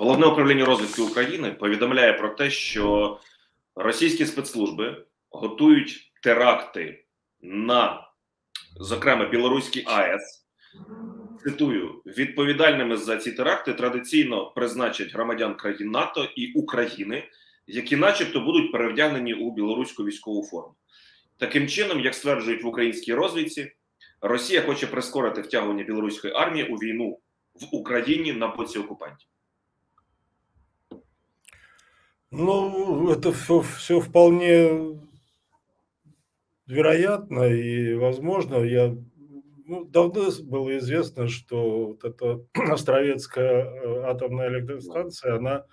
Головне управління розвідки України повідомляє про те, що російські спецслужби готують теракти на, зокрема, Білоруській АЕС. Цитую, відповідальними за ці теракти традиційно призначать громадян країн НАТО і України, які, начебто, будуть перевдягнені у білоруську військову форму. Таким чином, як стверджують в українській розвідці, Росія хоче прискорити втягування білоруської армії у війну в Україні на боці окупантів. Ну, это все, все вполне вероятно и возможно. Я, ну, давно было известно, что вот эта Островецкая э, атомная электростанция, она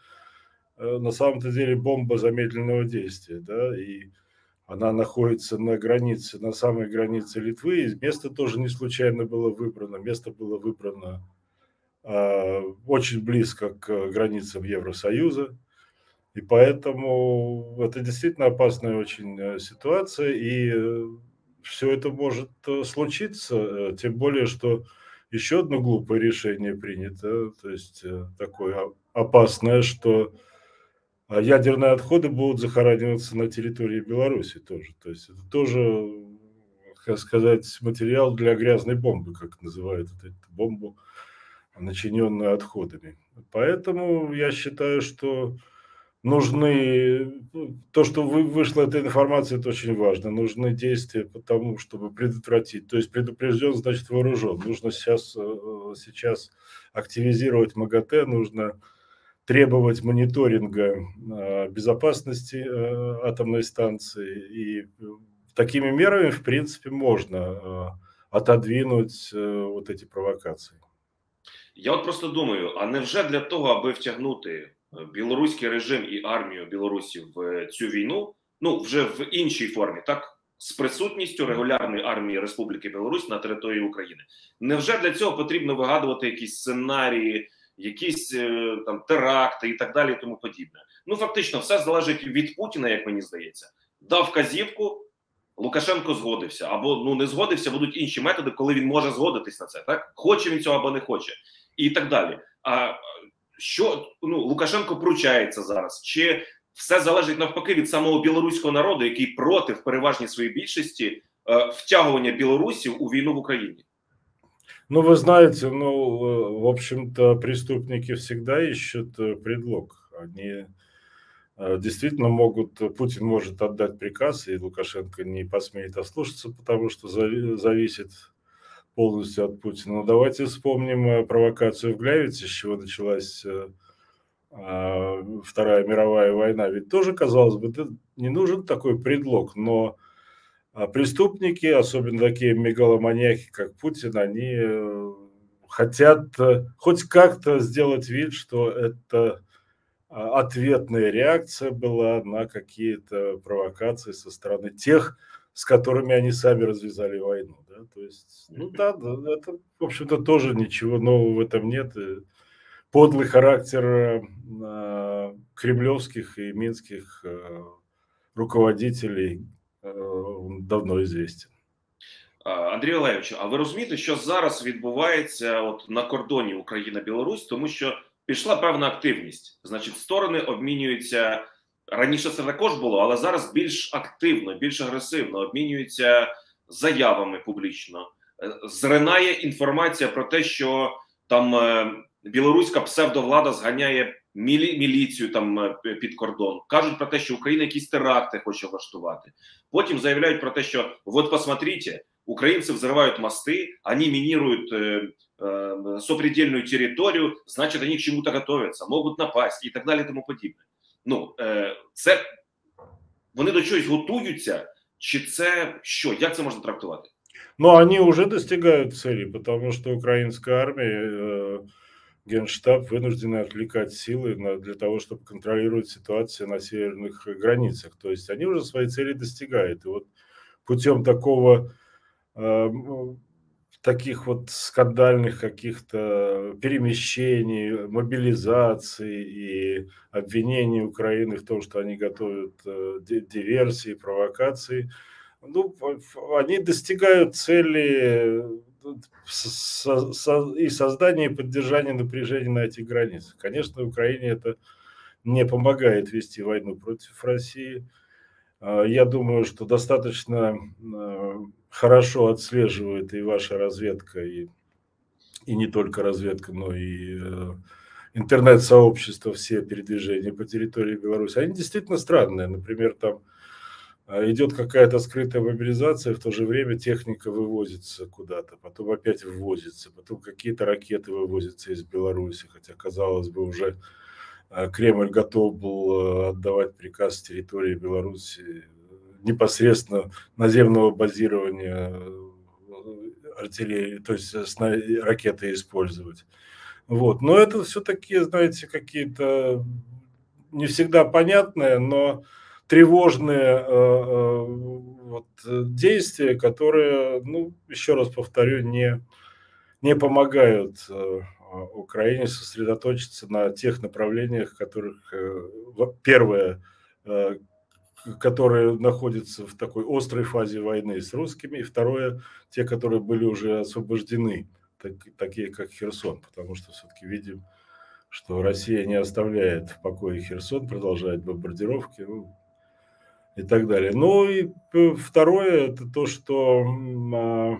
э, на самом-то деле бомба замедленного действия, да, и она находится на границе, на самой границе Литвы, и место тоже не случайно было выбрано. Место было выбрано э, очень близко к границам Евросоюза. И поэтому это действительно опасная очень э, ситуация, и э, все это может э, случиться, тем более, что еще одно глупое решение принято, то есть такое опасное, что ядерные отходы будут захораниваться на территории Беларуси тоже. То есть это тоже, как сказать, материал для грязной бомбы, как называют эту бомбу, начиненную отходами. Поэтому я считаю, что нужны, ну, то, что вы, вышла эта информация, это очень важно, нужны действия по тому, чтобы предотвратить. То есть предупрежден, значит вооружен. Нужно сейчас, э, сейчас активизировать МАГАТЭ, нужно требовать мониторинга э, безопасности э, атомной станции. И такими мерами, в принципе, можно отодвинуть вот эти провокации. Я от просто думаю, а невже для того, аби втягнути білоруський режим і армію Білорусі в цю війну, ну вже в іншій формі, так з присутністю регулярної армії Республіки Білорусь на території України. Невже для цього потрібно вигадувати якісь сценарії, якісь е, там теракти і так далі, і тому подібне? Ну фактично, все залежить від Путіна, як мені здається, дав вказівку. Лукашенко згодився або ну не згодився, будуть інші методи, коли він може згодитись на це, так хоче він цього або не хоче, і так далі. А що ну Лукашенко пручається зараз, чи все залежить навпаки від самого білоруського народу, який проти в переважній своїй більшості э, втягування білорусів у війну в Україні? Ну, вы знаете, ну, э, в общем-то, преступники всегда ищут э, предлог. Они действительно могут, Путин может отдать приказ, и Лукашенко не посмеет ослушаться, потому что зависит полностью от Путина. Но давайте вспомним э, провокацию в Глявице, с чего началась э, а, Вторая мировая война. Ведь тоже, казалось бы, не нужен такой предлог, но а, преступники, особенно такие мегаломаньяки, как Путин, они э, хотят хоть как-то сделать вид, что это а, ответная реакция была на какие-то провокации со стороны тех, с которыми они сами развязали войну. Да? То есть, ну да, да, это, в общем-то, тоже ничего нового в этом нет. И подлый характер э, кремлевских и минских э, руководителей э, давно известен. Андрій Олегович, а ви розумієте, що зараз відбувається от на кордоні Україна-Білорусь, тому що пішла певна активність, значить, сторони обмінюються Раніше це також було, але зараз більш активно, більш агресивно обмінюються заявами публічно. Е, зринає інформація про те, що там е, білоруська псевдовлада зганяє мілі, міліцію там е, під кордон. Кажуть про те, що Україна якісь теракти хоче влаштувати. Потім заявляють про те, що от посмотрите, українці взривають мости, вони мінірують е, е, сопредельну територію, значить, вони к чому-то готуються, можуть напасть і так далі, тому подібне. Ну це вони до чогось готуються, чи це що? Як це можна трактувати? Ну, они уже достигают цели, потому что украинская армия, э, Генштаб вынуждены отвлекать силы на, для того, чтобы контролировать ситуацию на северных границах. То есть они уже свои цели достигают. И вот путем такого э, таких вот скандальных каких-то перемещений, мобилизаций и обвинений Украины в том, что они готовят э, диверсии, провокации, ну, они достигают цели и создание и поддержание напряжения на этих границах. Конечно, Украине это не помогает вести войну против России. А, я думаю, что достаточно а, хорошо отслеживает и ваша разведка, и, и не только разведка, но и э, интернет-сообщество, все передвижения по территории Беларуси. Они действительно странные. Например, там а, идет какая-то скрытая мобилизация, в то же время техника вывозится куда-то, потом опять вывозится, потом какие-то ракеты вывозятся из Беларуси, хотя, казалось бы, уже Кремль готов был а, отдавать приказ территории Беларуси непосредственно наземного базирования артиллерии, то есть ракеты использовать. Вот. Но это все таки знаете, какие-то не всегда понятные, но тревожные э, э, вот, действия, которые, ну, еще раз повторю, не, не помогают э, Украине сосредоточиться на тех направлениях, которых первое, которые находятся в такой острой фазе войны с русскими, и второе, те, которые были уже освобождены, так, такие как Херсон, потому что все-таки видим, что Россия не оставляет в покое Херсон, продолжает бомбардировки. Ну, и так далее. Ну и второе, это то, что, а,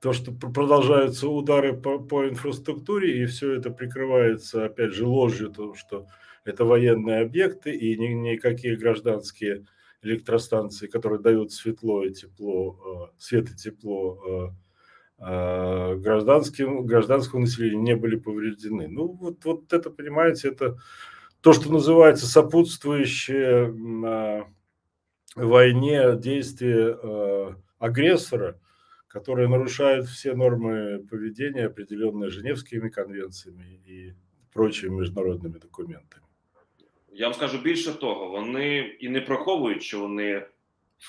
то, что продолжаются удары по, по инфраструктуре, и все это прикрывается, опять же, ложью, то, что это военные объекты, и ни, никакие гражданские электростанции, которые дают светло и тепло, а, свет и тепло а, гражданским, гражданскому населению не были повреждены. Ну, вот, вот это, понимаете, это то, что называется сопутствующее войне действия а, агрессора, которые нарушают все нормы поведения, определенные Женевскими конвенциями и прочими міжнародними документами. Я вам скажу більше того, вони і не приховують, що вони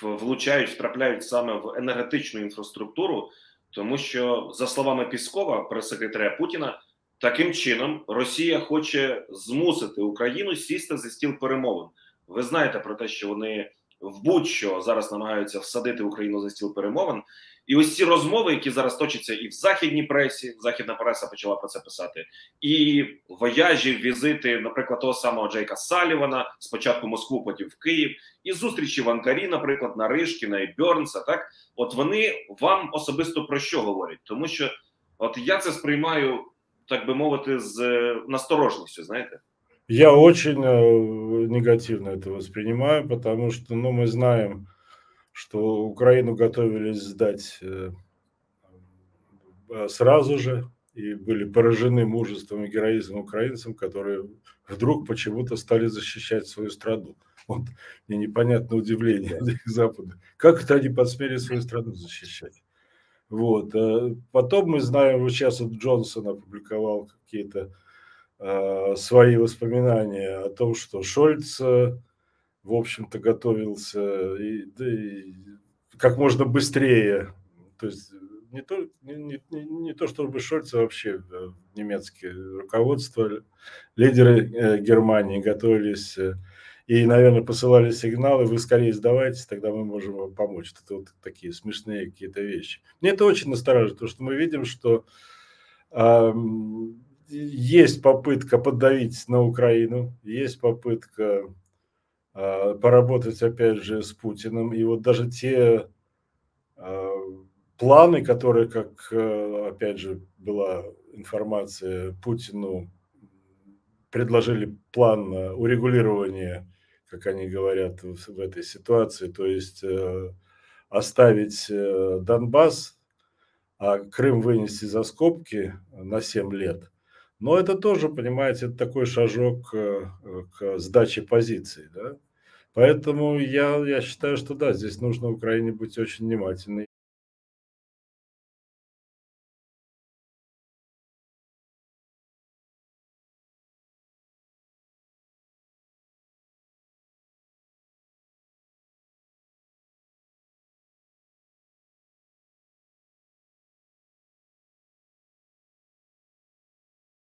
влучають, втрапляють саме в енергетичну інфраструктуру, тому що, за словами Піскова, прес-секретаря Путіна, Таким чином, Росія хоче змусити Україну сісти за стіл перемовин. Ви знаєте про те, що вони в будь-що зараз намагаються всадити Україну за стіл перемовин. І ось ці розмови, які зараз точаться і в західній пресі, західна преса почала про це писати, і вояжі, візити, наприклад, того самого Джейка Салівана, спочатку Москву, потім в Київ, і зустрічі в Анкарі, наприклад, Наришкіна і Бьорнса. Так, от вони вам особисто про що говорять, тому що от я це сприймаю так би мовити, з насторожностью, знаете? Я очень э, негативно это воспринимаю, потому что, ну, мы знаем, что Украину готовились сдать э, сразу же и были поражены мужеством и героизмом украинцам, которые вдруг почему-то стали защищать свою страну. Вот мне непонятно удивление Запада. Как это они посмели свою страну защищать? Вот. Э, потом мы знаем, вот сейчас вот Джонсон опубликовал какие-то э, свои воспоминания о том, что Шольц, э, в общем-то, готовился и, да, и как можно быстрее, то есть не то, не, не, не то чтобы Шольц, а вообще немецкое руководство, лидеры э, Германии готовились э, и, наверное, посылали сигналы, вы скорее сдавайтесь, тогда мы можем вам помочь. Это вот такие смешные какие-то вещи. Мне это очень настораживает, потому что мы видим, что э, есть попытка подавить на Украину, есть попытка э, поработать, опять же, с Путиным. И вот даже те э, планы, которые, как, э, опять же, была информация, Путину предложили план урегулирования как они говорят в, в этой ситуации, то есть э, оставить э, Донбасс, а Крым вынести за скобки на 7 лет. Но это тоже, понимаете, такой шажок э, к сдаче позиций. Да? Поэтому я, я считаю, что да, здесь нужно Украине быть очень внимательной.